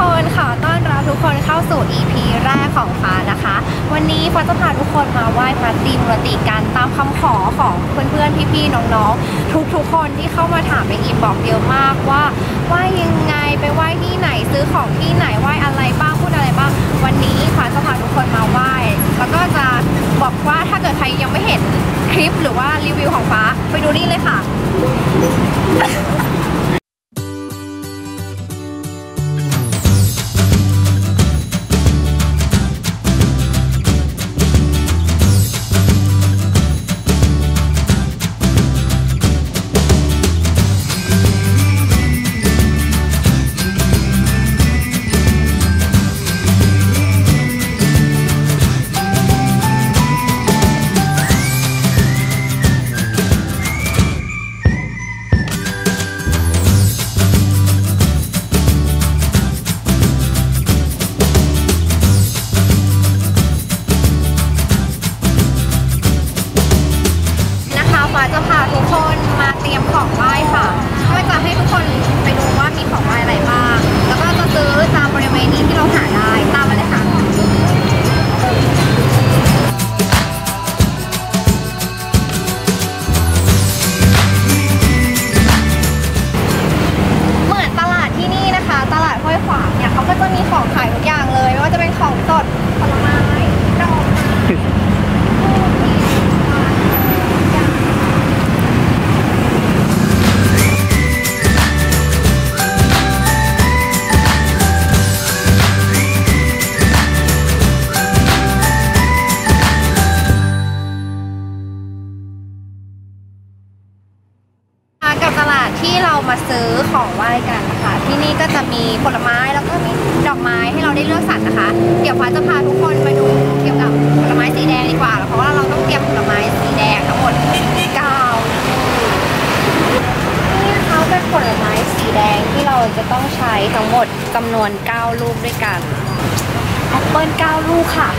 คนค่ะต้อนรับทุกคนเข้าสู่ EP แรกของฟ้านะคะ วันนี้ฟ้าจะพาทุกคนมาไหว้พระตีมุรติกันตามคำขอของเพื่อนๆพี่ๆน้องๆ ทุกๆคนที่เข้ามาถามในอินบอกเยอะมากว่าไหว้ยังไงไปไหว้ที่ไหนซื้อของที่ไหนไหว้อะไรบ้างพูดอะไรบ้าง วันนี้ฟ้าจะพาทุกคน ที่เรามาซื้อของไหว้กันนะคะที่นี่ก็จะมีผลไม้แล้วก็มีดอกไม้ให้เราได้เลือกสรรนะคะ เดี๋ยวฟ้าจะพาทุกคนไปดูเกี่ยวกับผลไม้สีแดงดีกว่า เพราะว่าเราต้องเตรียมผลไม้สีแดงทั้งหมดเก้านี่นะคะเป็นผลไม้สีแดงที่เราจะต้องใช้ทั้งหมดจำนวน9ลูกด้วยกันแอปเปิล9ลูกค่ะ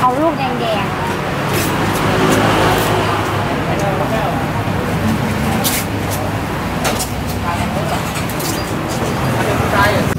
เอาลูกแดงๆ แ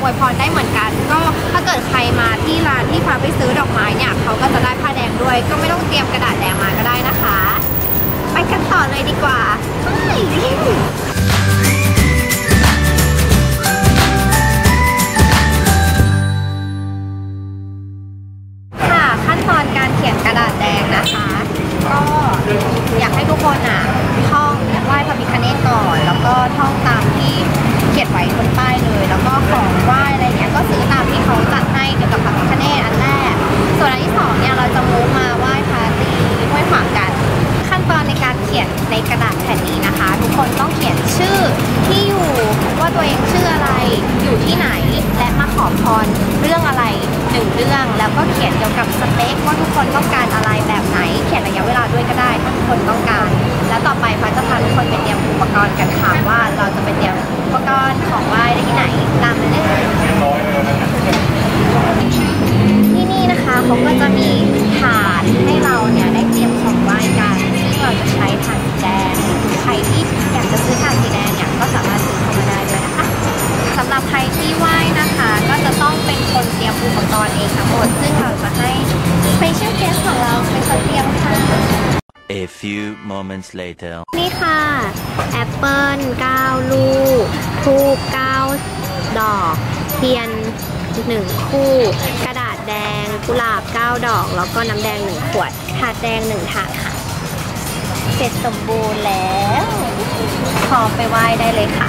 อวยพรได้เหมือนกัน ก็ถ้าเกิดใครมาที่ร้านที่ฟ้าไปซื้อดอกไม้เนี่ยเขาก็จะได้ผ้าแดงด้วย ก็ไม่ต้องเตรียมกระดาษแดงมาก็ได้นะคะ ไปกันต่อเลยดีกว่าค่ะขั้นตอนการเขียนกระดาษแดงนะคะก็อยากให้ทุกคนอะท่องไหว้พระพิฆเนศก่อน แล้วก็ท่องตามที่ เขียนไว้บนป้ายเลย แล้วก็ของไหว้อะไรเงี้ยก็ซื้อตามที่เขาจัดให้เกี่ยวกับพระพิฆเนศอันแรก ส่วนอันที่สองเนี่ยเราจะมูฟมาไหว้พระตีห้วยขวางกัน ขั้นตอนในการเขียนในกระดาษแผ่นนี้นะคะ ทุกคนต้องเขียนชื่อที่อยู่ว่าตัวเองชื่ออะไรอยู่ที่ไหนและมาขอพรเรื่องอะไรหนึ่งเรื่อง แล้วก็เขียนเกี่ยวกับสเปคว่าทุกคนต้องการอะไรแบบไหน เขียนระยะเวลาด้วยก็ได้ถ้าทุกคนต้องการ แล้วต่อไปฟ้าจะพาทุกคนไปเตรียมอุปกรณ์กันค่ะว่าเราจะไปเกรณ์เองทั้งหมด ซึ่งเราจะให้ special guest ของเราเป็นคนเตรียมค่ะ A few moments later. นี่ค่ะแอปเปิล9 ลูกทูบ9 ดอก เทียน 1 คู่ กระดาษแดง กุหลาบ 9 ดอก แล้วก็น้ำแดง 1 ขวดถาดแดง 1 ถาดค่ะ เสร็จสมบูรณ์แล้วพร้อมไปไหว้ได้เลยค่ะ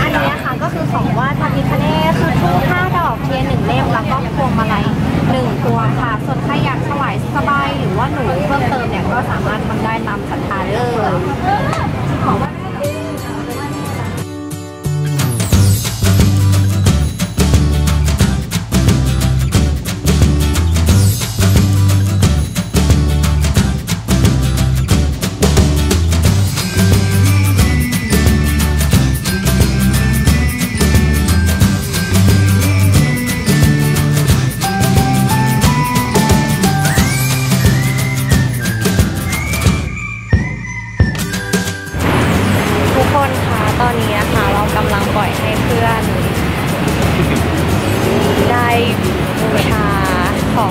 อันนี้นะคะก็คือของไหว้พระพิฆเนศคือทูบ5ดอก เทียน1เล่มแล้วก็พวงมาลัย1พวงค่ะ ส่วนใครอยากถวายสบายหรือว่าหนูเพิ่มเติมเนี่ยก็สามารถทำได้ตามศรัทธาเลย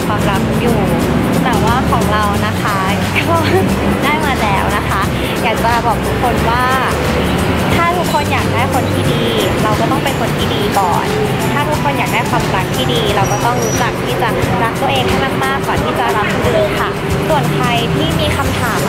ความรักอยู่ แต่ว่าของเรานะคะก็ได้มาแล้วนะคะ อยากจะบอกทุกคนว่า ถ้าทุกคนอยากได้คนที่ดี เราก็ต้องเป็นคนที่ดีก่อน ถ้าทุกคนอยากได้ความรักที่ดี เราก็ต้องรู้จักที่จะรักตัวเองให้มากๆก่อนที่จะรักคนอื่นค่ะ ส่วนใครที่มีคำถาม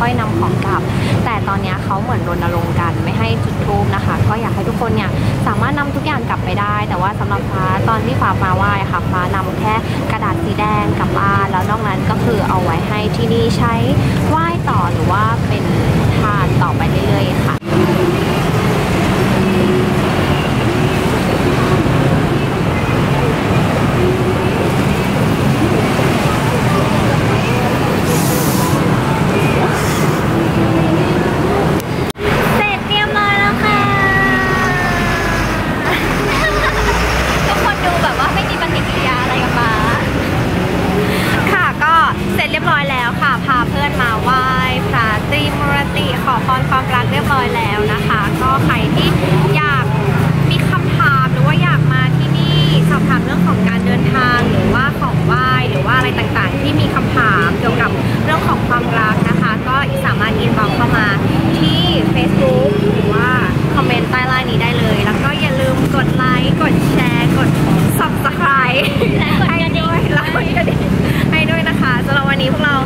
ค่อยนำของกลับ แต่ตอนนี้เขาเหมือนรณรงค์กันไม่ให้จุดทูบนะคะ ก็อยากให้ทุกคนเนี่ยสามารถนำทุกอย่างกลับไปได้ แต่ว่าสำหรับฟ้าตอนที่ฟ้ามาไหว้ค่ะฟ้านำแค่กระดาษสีแดงกลับบ้านแล้วนอกนั้นก็คือเอาไว้ให้ที่นี่ใช้ไหว้ต่อหรือว่าเป็นทานต่อไปเรื่อยๆค่ะ เรื่องของความรักนะคะ ก็สามารถ inbox เข้ามาที่ Facebook หรือว่า comment ใต้ไลน์นี้ได้เลย แล้วก็อย่าลืมกดไลค์กดแชร์กด subscribe ให้ด้วยแล้วกดกระดิ่งให้ด้วยนะคะสำหรับวันนี้พวกเรา